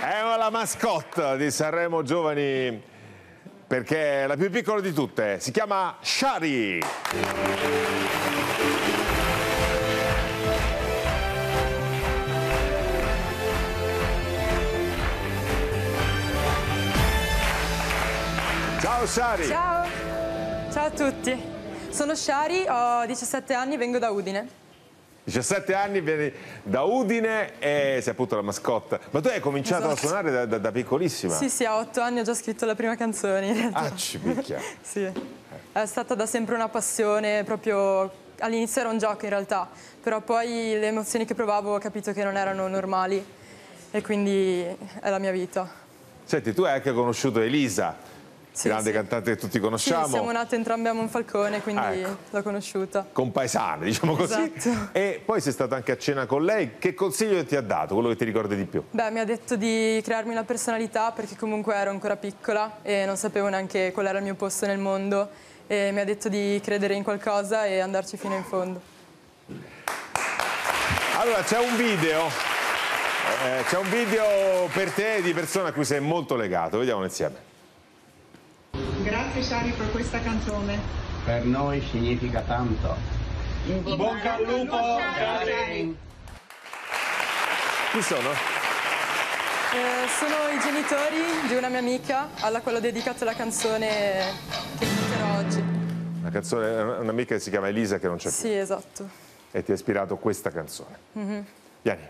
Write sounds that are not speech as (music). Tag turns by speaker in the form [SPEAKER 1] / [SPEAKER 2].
[SPEAKER 1] È la mascotte di Sanremo Giovani perché è la più piccola di tutte. Si chiama Shari. Ciao Shari.
[SPEAKER 2] Ciao, ciao a tutti. Sono Shari, ho 17 anni, vengo da Udine.
[SPEAKER 1] 17 anni, vieni da Udine e sei appunto la mascotte. Ma tu hai cominciato
[SPEAKER 2] Esatto.
[SPEAKER 1] a suonare da, da- da piccolissima?
[SPEAKER 2] Sì, sì, a 8 anni ho già scritto la prima canzone in realtà.
[SPEAKER 1] Ah, ci picchia. (laughs)
[SPEAKER 2] Sì. È stata da sempre una passione, proprio all'inizio era un gioco in realtà, però poi le emozioni che provavo ho capito che non erano normali e quindi è la mia vita.
[SPEAKER 1] Senti, tu hai anche conosciuto Elisa,
[SPEAKER 2] Sì,
[SPEAKER 1] grande
[SPEAKER 2] sì.
[SPEAKER 1] cantante che tutti
[SPEAKER 2] Sì,
[SPEAKER 1] conosciamo.
[SPEAKER 2] siamo nate entrambe a Monfalcone, quindi
[SPEAKER 1] ecco.
[SPEAKER 2] l'ho conosciuta.
[SPEAKER 1] compaesane, diciamo così.
[SPEAKER 2] Esatto.
[SPEAKER 1] E poi sei stata anche a cena con lei. Che consiglio ti ha dato? Quello che ti ricordi di più?
[SPEAKER 2] Beh, mi ha detto di crearmi una personalità perché comunque ero ancora piccola e non sapevo neanche qual era il mio posto nel mondo e mi ha detto di credere in qualcosa e andarci fino in fondo.
[SPEAKER 1] Allora, c'è un video. eh, c'è un video per te di persona a cui sei molto legato. Vediamolo insieme.
[SPEAKER 3] Grazie Shari per questa canzone.
[SPEAKER 4] Per noi significa tanto.
[SPEAKER 3] Bocca al lupo, Shari.
[SPEAKER 1] Chi sono?
[SPEAKER 2] Eh, sono i genitori di una mia amica alla quale ho dedicato la canzone che canterò oggi.
[SPEAKER 1] Una canzone, un'amica che si chiama Elisa che non c'è più.
[SPEAKER 2] Sì, esatto.
[SPEAKER 1] E ti ha ispirato questa canzone. Vieni.